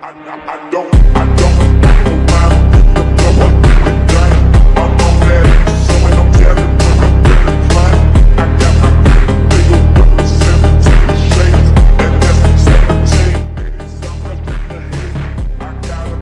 I, I, I don't, don't